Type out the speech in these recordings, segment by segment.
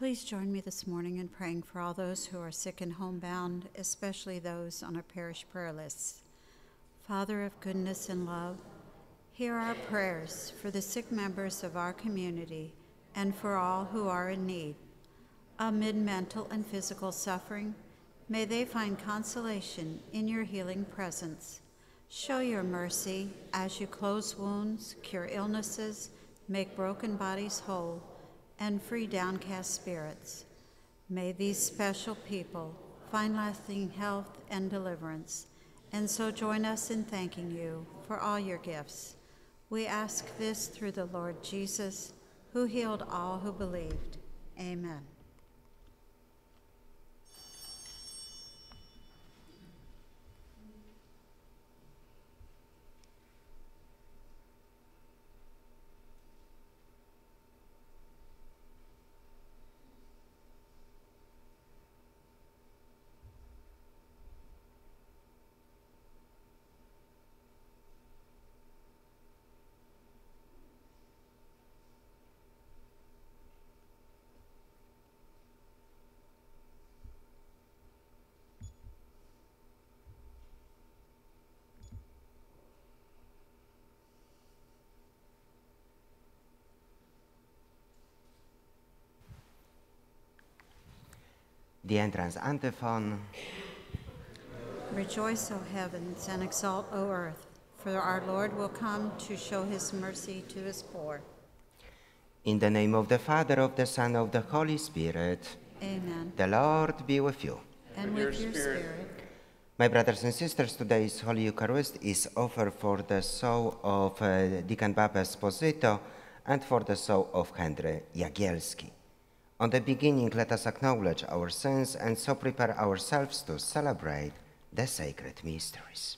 Please join me this morning in praying for all those who are sick and homebound, especially those on our parish prayer lists. Father of goodness and love, hear our prayers for the sick members of our community and for all who are in need. Amid mental and physical suffering, may they find consolation in your healing presence. Show your mercy as you close wounds, cure illnesses, make broken bodies whole and free downcast spirits. May these special people find lasting health and deliverance, and so join us in thanking you for all your gifts. We ask this through the Lord Jesus, who healed all who believed. Amen. The entrance antiphon. Rejoice, O heavens, and exult, O earth, for our Lord will come to show his mercy to his poor. In the name of the Father, of the Son, of the Holy Spirit. Amen. The Lord be with you. And with, with your, spirit. spirit. My brothers and sisters, today's Holy Eucharist is offered for the soul of uh, Deacon Baba Esposito and for the soul of Henry Jagielski. On the beginning, let us acknowledge our sins and so prepare ourselves to celebrate the sacred mysteries.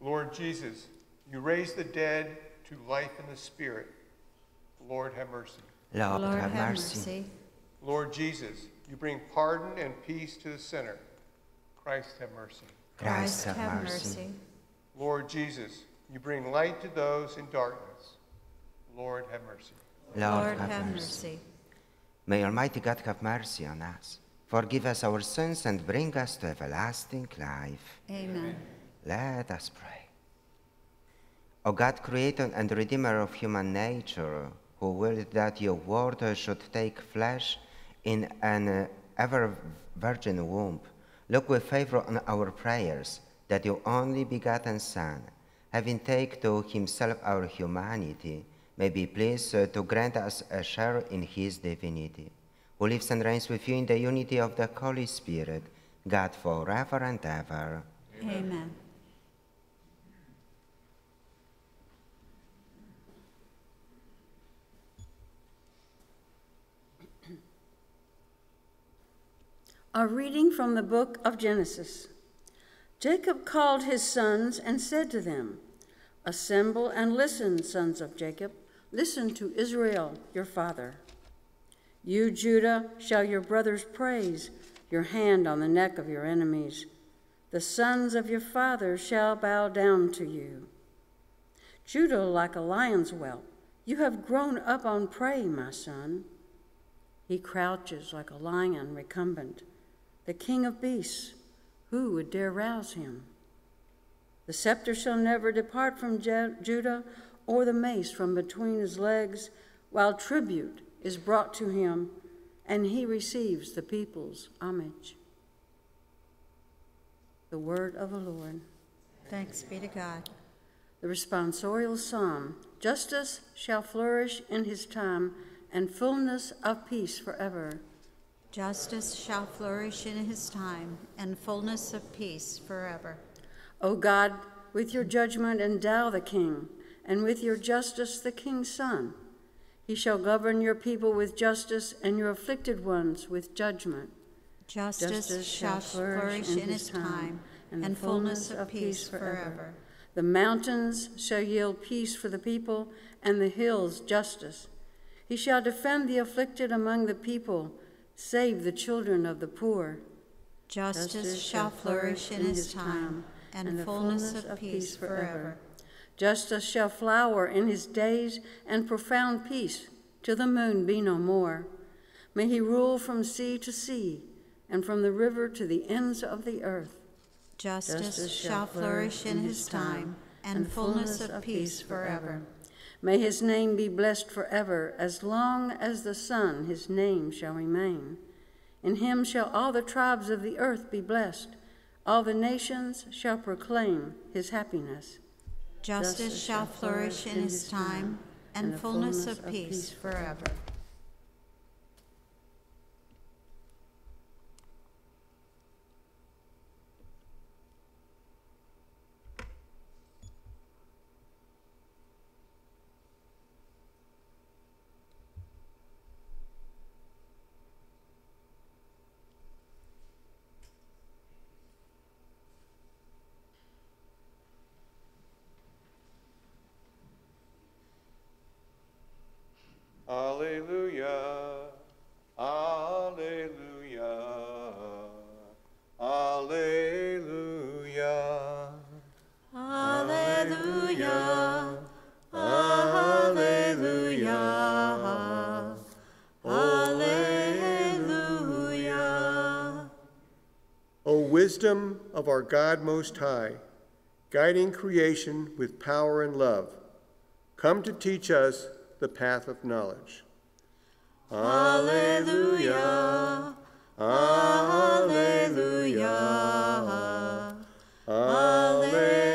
Lord Jesus, you raise the dead to life in the Spirit. Lord, have mercy. Lord, Lord have, have mercy. mercy. Lord Jesus, you bring pardon and peace to the sinner. Christ, have mercy. Christ, Christ have, mercy. mercy. Lord Jesus, you bring light to those in darkness. Lord, have mercy. Lord, Lord have, have mercy. mercy. May Almighty God have mercy on us, forgive us our sins, and bring us to everlasting life. Amen. Let us pray. O God, creator and redeemer of human nature, who willed that your word should take flesh in an uh, ever virgin womb, look with favor on our prayers that your only begotten Son, having taken to himself our humanity, may be pleased uh, to grant us a share in his divinity, who lives and reigns with you in the unity of the Holy Spirit, God forever and ever. Amen. Amen. A reading from the book of Genesis. Jacob called his sons and said to them, Assemble and listen, sons of Jacob. Listen to Israel, your father. You, Judah, shall your brothers praise, your hand on the neck of your enemies. The sons of your father shall bow down to you. Judah, like a lion's whelp, you have grown up on prey, my son. He crouches like a lion recumbent, the king of beasts. Who would dare rouse him? The scepter shall never depart from Judah, or the mace from between his legs, while tribute is brought to him, and he receives the people's homage. The word of the Lord. Thanks be to God. The responsorial psalm Justice shall flourish in his time, and fullness of peace forever. Justice shall flourish in his time, and fullness of peace forever. O God, with your judgment endow the king, and with your justice the king's son. He shall govern your people with justice, and your afflicted ones with judgment. Justice, justice shall flourish in his time, and, and fullness of peace forever. The mountains shall yield peace for the people, and the hills justice. He shall defend the afflicted among the people, save the children of the poor. Justice, Justice shall flourish in his time and, and fullness, fullness of peace forever. Justice shall flower in his days, and profound peace, till the moon be no more. May he rule from sea to sea, and from the river to the ends of the earth. Justice shall flourish in his time, and fullness of peace forever. May his name be blessed forever, as long as the sun his name shall remain. In him shall all the tribes of the earth be blessed. All the nations shall proclaim his happiness. Justice shall flourish in his time, and fullness of peace forever. God Most High, guiding creation with power and love, come to teach us the path of knowledge. Alleluia. Alleluia. Alleluia.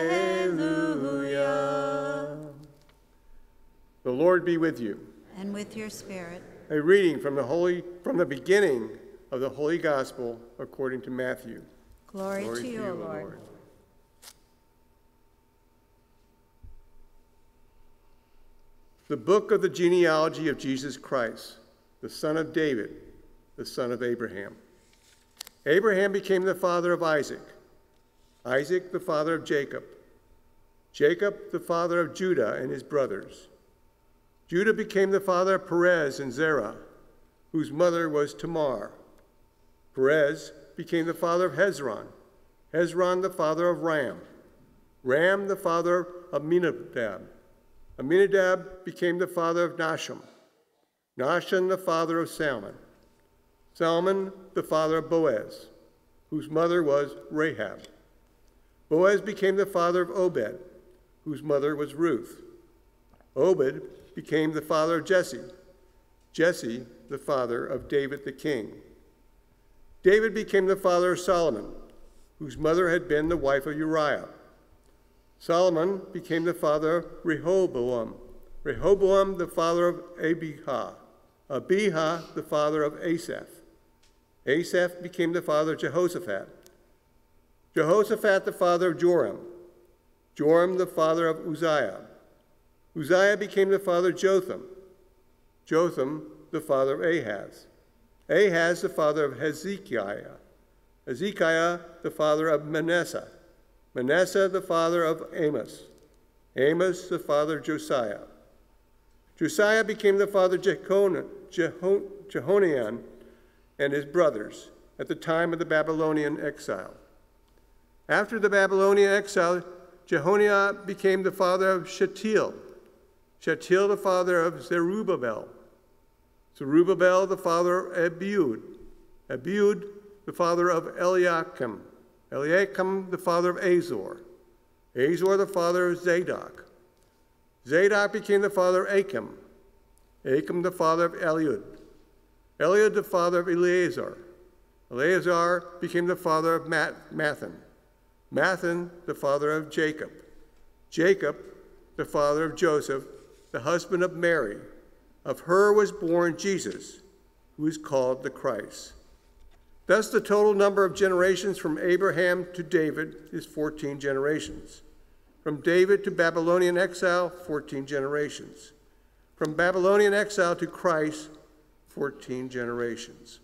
The Lord be with you. And with your spirit. A reading from the holy from the beginning of the Holy Gospel according to Matthew. Glory, Glory to you, O Lord. The book of the genealogy of Jesus Christ, the son of David, the son of Abraham. Abraham became the father of Isaac, Isaac the father of Jacob, Jacob the father of Judah and his brothers. Judah became the father of Perez and Zerah, whose mother was Tamar. Perez became the father of Hezron, Hezron the father of Ram, Ram the father of Minadab, Amminadab became the father of Nahshon, Nahshon the father of Salmon, Salmon the father of Boaz, whose mother was Rahab. Boaz became the father of Obed, whose mother was Ruth. Obed became the father of Jesse, Jesse the father of David the king. David became the father of Solomon, whose mother had been the wife of Uriah. Solomon became the father of Rehoboam, Rehoboam the father of Abijah, Abijah the father of Asaph. Asaph became the father of Jehoshaphat, Jehoshaphat the father of Joram, Joram the father of Uzziah. Uzziah became the father of Jotham, Jotham the father of Ahaz, Ahaz the father of Hezekiah, Hezekiah the father of Manasseh, Manasseh the father of Amos, Amos the father of Josiah. Josiah became the father of Jehon, Jehon, Jehonian and his brothers at the time of the Babylonian exile. After the Babylonian exile, Jehoniah became the father of Shealtiel, Shealtiel the father of Zerubbabel, Zerubbabel the father of Abiud, Abiud the father of Eliakim, Eliakim the father of Azor, Azor the father of Zadok. Zadok became the father of Achim, Achim the father of Eliud, Eliud the father of Eleazar. Eleazar became the father of Mat- Matthan, Matthan the father of Jacob, Jacob the father of Joseph, the husband of Mary. Of her was born Jesus, who is called the Christ. Thus, the total number of generations from Abraham to David is 14 generations. From David to Babylonian exile, 14 generations. From Babylonian exile to Christ, 14 generations.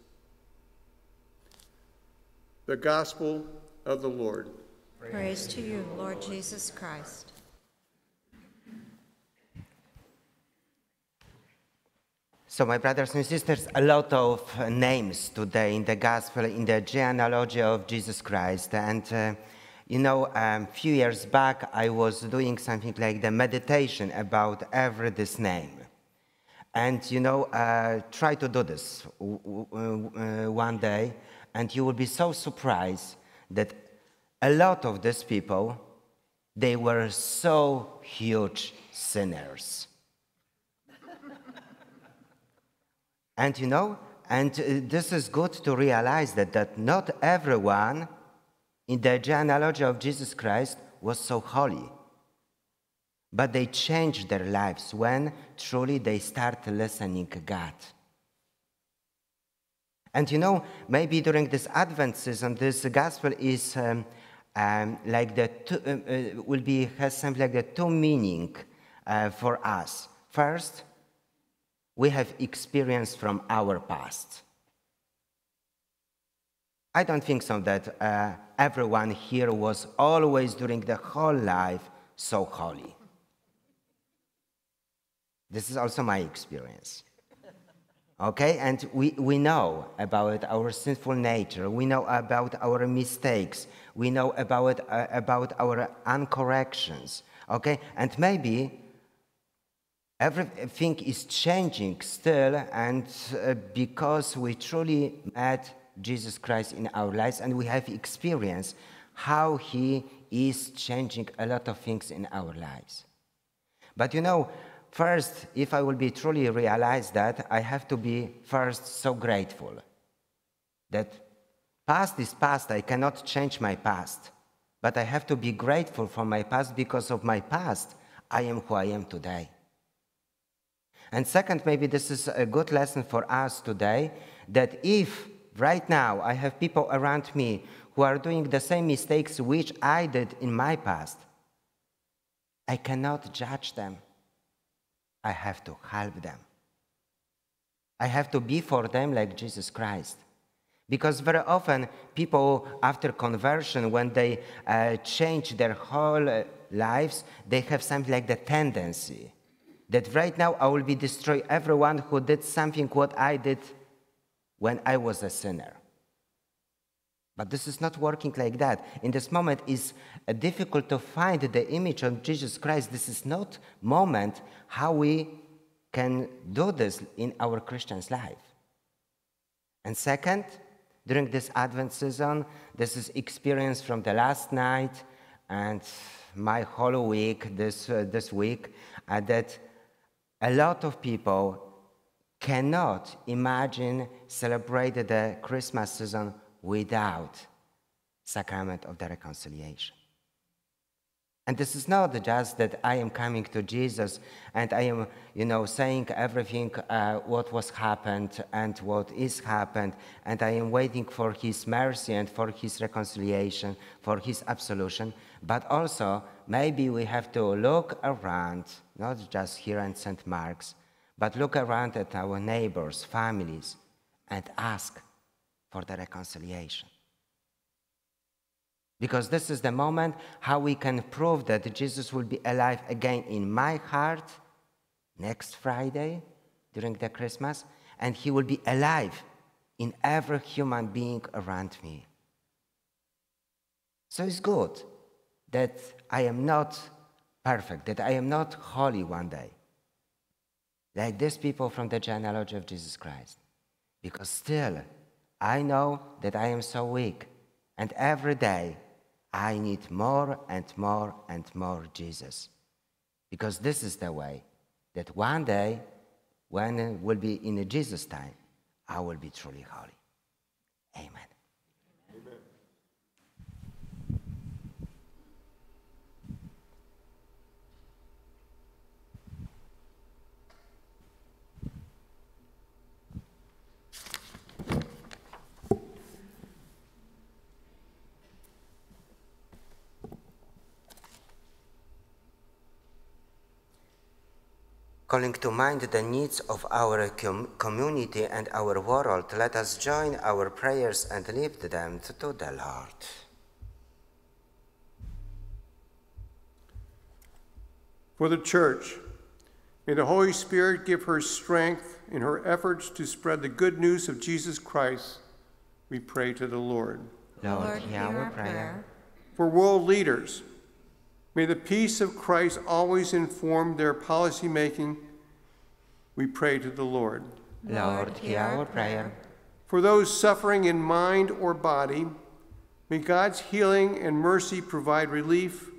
The Gospel of the Lord. Praise to you, Lord Jesus Christ. So, my brothers and sisters, a lot of uh, names today in the Gospel, in the genealogy of Jesus Christ. And uh, You know, a um, few years back, I was doing something like the meditation about every this name. And, you know, uh, try to do this uh, one day, and you will be so surprised that a lot of these people, they were so huge sinners. And, you know, and uh, this is good to realize that, that not everyone in the genealogy of Jesus Christ was so holy. But they changed their lives when truly they start listening to God. And you know, maybe during this Advent season, this gospel is um, um, like the two, uh, uh, will be has something like the two meaning uh, for us. First, we have experienced from our past. I don't think so that uh, everyone here was always during the whole life so holy. This is also my experience. Okay, and we, we know about our sinful nature, we know about our mistakes, we know about, uh, about our uncorrections. Okay, and maybe everything is changing still, and uh, because we truly met Jesus Christ in our lives and we have experienced how he is changing a lot of things in our lives. But you know, first, if I will be truly realize that, I have to be first so grateful that past is past, I cannot change my past. But I have to be grateful for my past because of my past, I am who I am today. And second, maybe this is a good lesson for us today that if Right now, I have people around me who are doing the same mistakes which I did in my past. I cannot judge them. I have to help them. I have to be for them like Jesus Christ. Because very often, people after conversion, when they uh, change their whole uh, lives, they have something like the tendency that right now I will be destroy everyone who did something what I did when I was a sinner. But this is not working like that. In this moment, it's uh, difficult to find the image of Jesus Christ. This is not moment how we can do this in our Christian's life. And second, during this Advent season, this is experience from the last night and my whole week, this, uh, this week, uh, that a lot of people cannot imagine celebrate the Christmas season without sacrament of the reconciliation. And this is not just that I am coming to Jesus and I am, you know, saying everything uh, what was happened and what is happened, and I am waiting for His mercy and for His reconciliation, for His absolution. But also, maybe we have to look around, not just here in St. Mark's, but look around at our neighbors, families, and ask for the reconciliation. Because this is the moment how we can prove that Jesus will be alive again in my heart next Friday during the Christmas, and he will be alive in every human being around me. So it's good that I am not perfect, that I am not holy one day like these people from the genealogy of Jesus Christ. Because still, I know that I am so weak, and every day I need more and more and more Jesus. Because this is the way that one day, when it will be in Jesus' time, I will be truly holy. Amen. Calling to mind the needs of our com community and our world, let us join our prayers and lift them to the Lord. For the Church, may the Holy Spirit give her strength in her efforts to spread the good news of Jesus Christ. We pray to the Lord. Lord, hear our prayer. For world leaders, may the peace of Christ always inform their policy making. We pray to the Lord. Lord, hear our prayer. For those suffering in mind or body, may God's healing and mercy provide relief.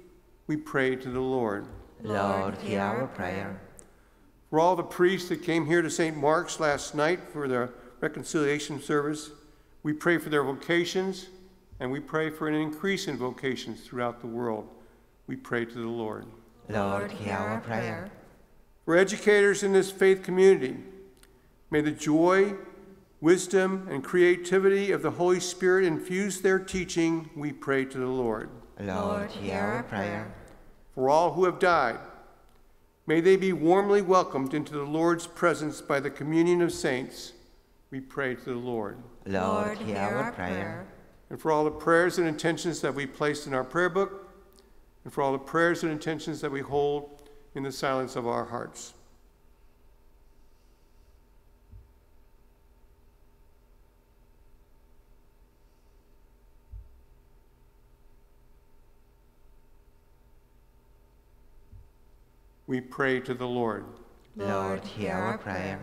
We pray to the Lord. Lord, hear our prayer. For all the priests that came here to St. Mark's last night for the reconciliation service, we pray for their vocations and we pray for an increase in vocations throughout the world. We pray to the Lord. Lord, hear our prayer. For educators in this faith community, may the joy, wisdom, and creativity of the Holy Spirit infuse their teaching. We pray to the Lord. Lord, hear our prayer. For all who have died, may they be warmly welcomed into the Lord's presence by the communion of saints. We pray to the Lord. Lord, hear our prayer. And for all the prayers and intentions that we placed in our prayer book, and for all the prayers and intentions that we hold in the silence of our hearts. We pray to the Lord. Lord, hear our prayer.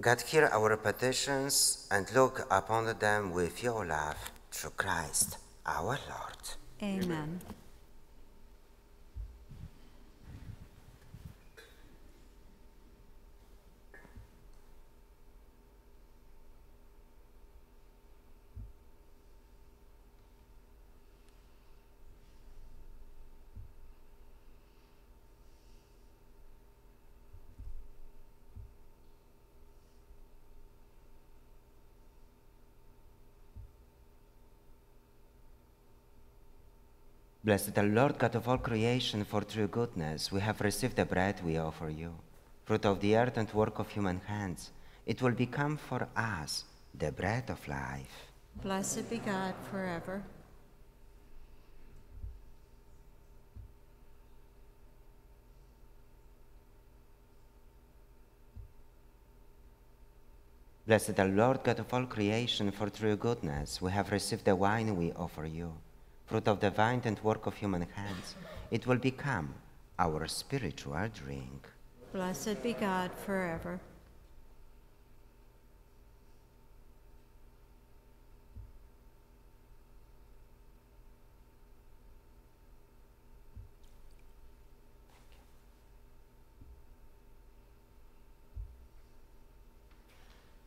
God, hear our petitions and look upon them with your love through Christ our Lord. Amen. Blessed the Lord God of all creation, for through goodness we have received the bread we offer you, fruit of the earth and work of human hands. It will become for us the bread of life. Blessed be God forever. Blessed the Lord God of all creation, for through goodness we have received the wine we offer you, fruit of the vine and work of human hands. It will become our spiritual drink. Blessed be God forever.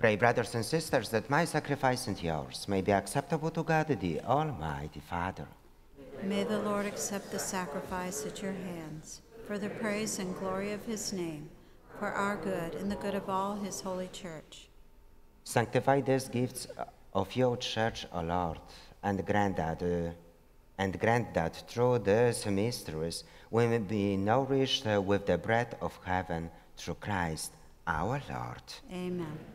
Pray, brothers and sisters, that my sacrifice and yours may be acceptable to God, the Almighty Father. May the Lord accept the sacrifice at your hands for the praise and glory of his name, for our good and the good of all his holy church. Sanctify these gifts of your church, O Lord, and grant that, uh, and grant that through these mysteries we may be nourished with the bread of heaven through Christ our Lord. Amen.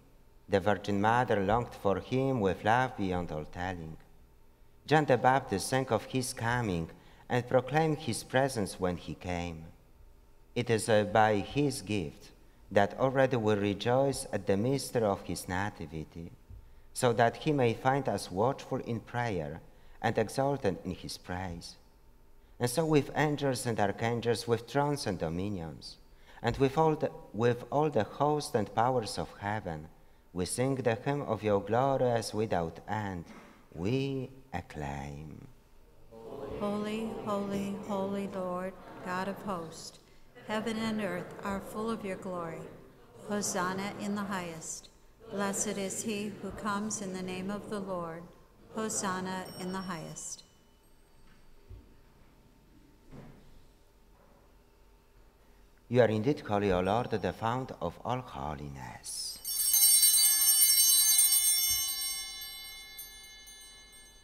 the Virgin Mother longed for him with love beyond all telling. John the Baptist sang of his coming and proclaimed his presence when he came. It is uh, by his gift that already we rejoice at the mystery of his nativity, so that he may find us watchful in prayer and exultant in his praise. And so with angels and archangels, with thrones and dominions, and with all the, with all the hosts and powers of heaven, we sing the hymn of your glory as without end. We acclaim. Holy, holy, holy Lord, God of hosts, heaven and earth are full of your glory. Hosanna in the highest. Blessed is he who comes in the name of the Lord. Hosanna in the highest. You are indeed holy, O Lord, the fount of all holiness.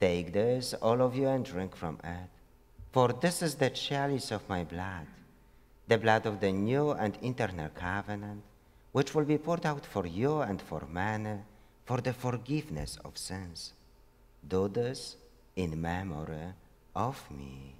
Take this, all of you, and drink from it, for this is the chalice of my blood, the blood of the new and eternal covenant, which will be poured out for you and for many for the forgiveness of sins. Do this in memory of me.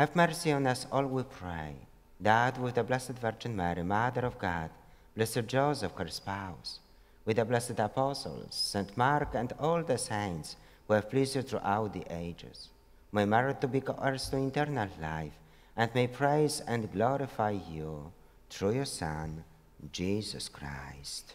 Have mercy on us all, we pray, that with the Blessed Virgin Mary, Mother of God, Blessed Joseph, her spouse, with the blessed apostles, St. Mark, and all the saints who have pleased you throughout the ages, may merit to be heirs to eternal life, and may praise and glorify you through your Son, Jesus Christ.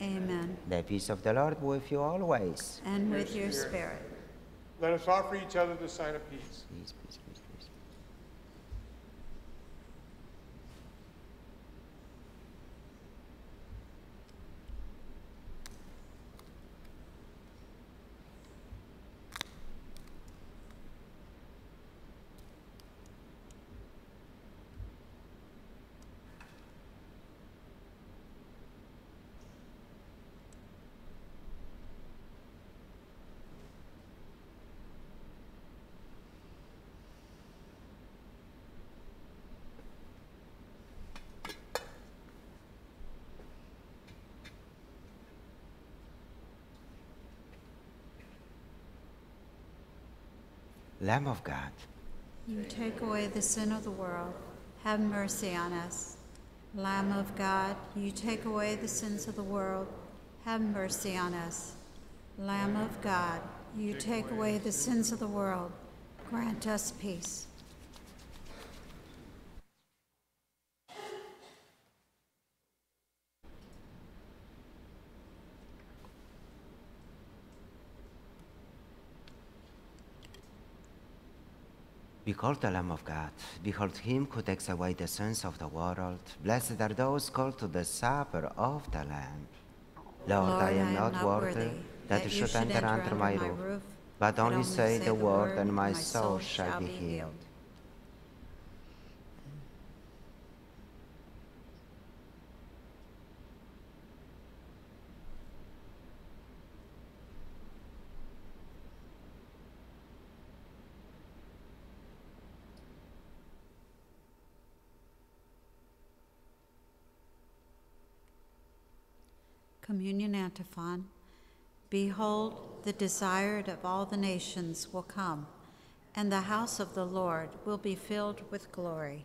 Amen. The peace of the Lord be with you always. And with your spirit. Let us offer each other the sign of peace. Peace, peace, peace, peace. Lamb of God, You take away the sin of the world. Have mercy on us. Lamb of God, you take away the sins of the world. Have mercy on us. Lamb of God, you take away the sins of the world. Grant us peace. Behold the Lamb of God. Behold him who takes away the sins of the world. Blessed are those called to the supper of the Lamb. Lord, I am not worthy that you should enter under my roof, but only say the word, and my soul shall be healed. Communion antiphon. Behold, the desired of all the nations will come, and the house of the Lord will be filled with glory.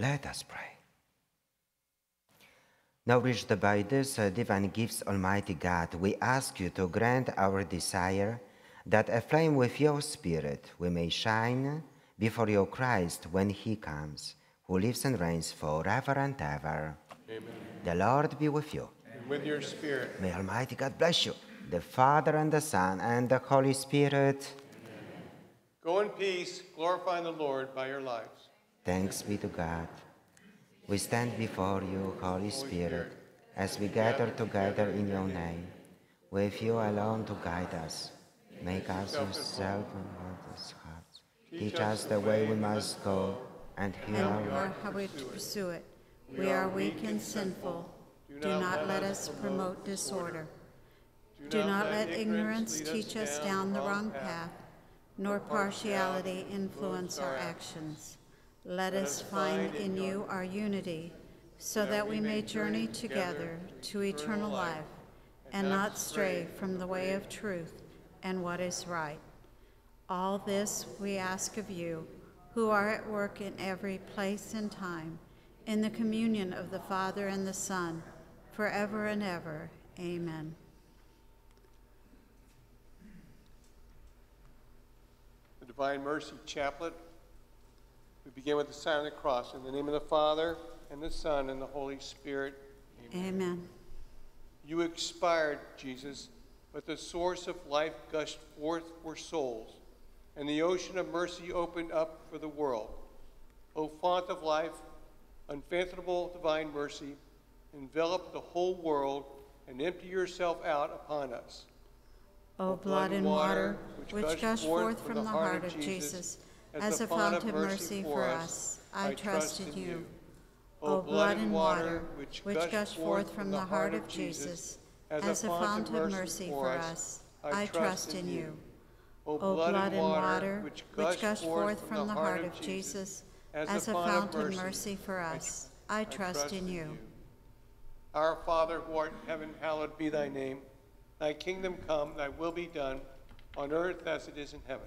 Let us pray. Nourished by these uh, divine gifts, Almighty God, we ask you to grant our desire that aflame with your Spirit we may shine before your Christ when he comes, who lives and reigns forever and ever. Amen. The Lord be with you. And with your spirit. May Almighty God bless you, the Father and the Son and the Holy Spirit. Go in peace, glorifying the Lord by your lives. Thanks be to God. We stand before you, Holy Spirit, as we gather together in your name, with you alone to guide us. Make us yourself and us hearts. Teach us the way we must go, and heal our how we to pursue it. We are weak and sinful. Do not let us promote disorder. Do not let ignorance teach us down the wrong path, nor partiality influence our actions. Let us find in you our unity, so that we may journey together to eternal life, and not stray from the way of truth and what is right. All this we ask of you, who are at work in every place and time, in the communion of the Father and the Son, forever and ever. Amen. The Divine Mercy Chaplet. We begin with the sign of the cross. In the name of the Father, and the Son, and the Holy Spirit. Amen. You expired, Jesus, but the source of life gushed forth for souls, and the ocean of mercy opened up for the world. O font of life, unfathomable divine mercy, envelop the whole world and empty yourself out upon us. O blood and water, which gush forth from the heart of Jesus, as a fount of mercy for us, I trust in you. O blood and water, which gush forth from the heart of Jesus, as a fount of mercy for us, I trust in you. O blood and water, which gush forth from the heart of Jesus, as a fount of mercy for us, I trust in you. Our Father who art in heaven, hallowed be thy name. Thy kingdom come, thy will be done, on earth as it is in heaven.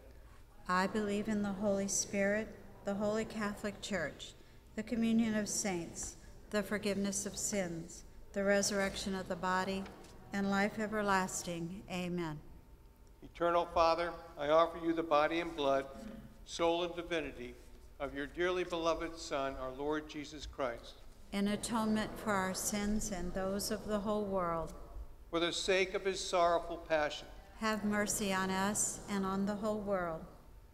I believe in the Holy Spirit, the Holy Catholic Church, the communion of saints, the forgiveness of sins, the resurrection of the body, and life everlasting. Amen. Eternal Father, I offer you the body and blood, soul and divinity of your dearly beloved Son, our Lord Jesus Christ. In atonement for our sins and those of the whole world, For the sake of his sorrowful passion, have mercy on us and on the whole world.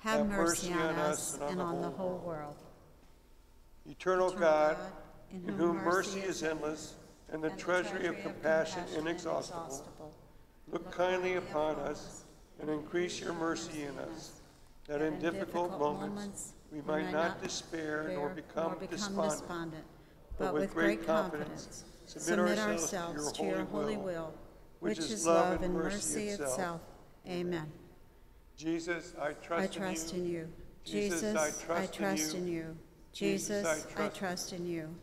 have mercy on us and on the whole world. Eternal God, in whom mercy is endless and the and treasury of compassion inexhaustible, look kindly upon us and increase your mercy in us, that in difficult moments we might not despair nor become despondent, but with great confidence, submit ourselves to your holy will, which is love and mercy itself. Amen. Jesus, I trust, I trust in you. Jesus, I trust in you. Jesus, I trust in you.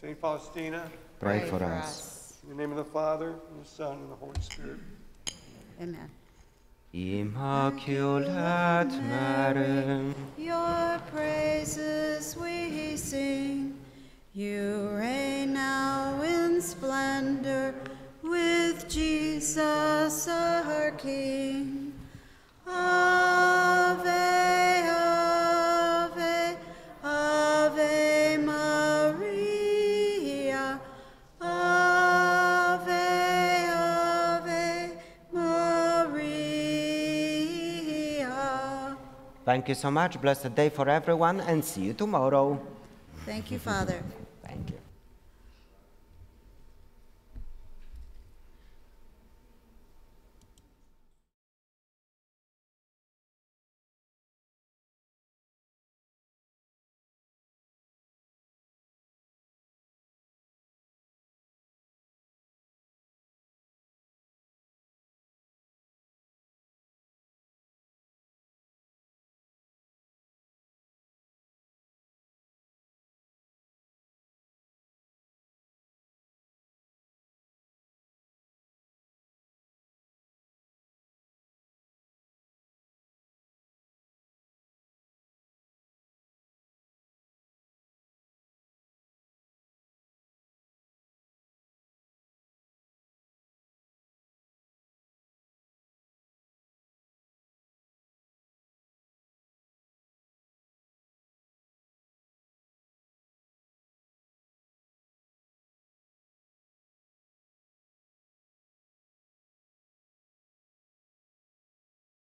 Saint Faustina, Pray for us. in the name of the Father, and the Son, and the Holy Spirit. Amen. Immaculate Mary, Your praises we sing. You reign now in splendor with Jesus our King. Thank you so much. Blessed day for everyone, and see you tomorrow. Thank you, Father.